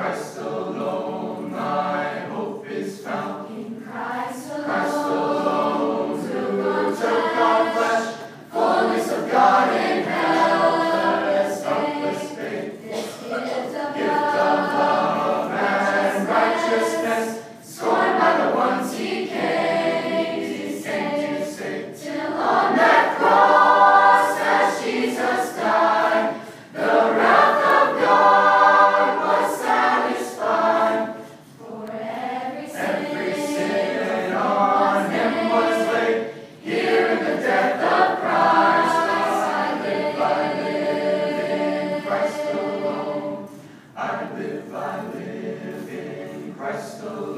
Christ Christ alone.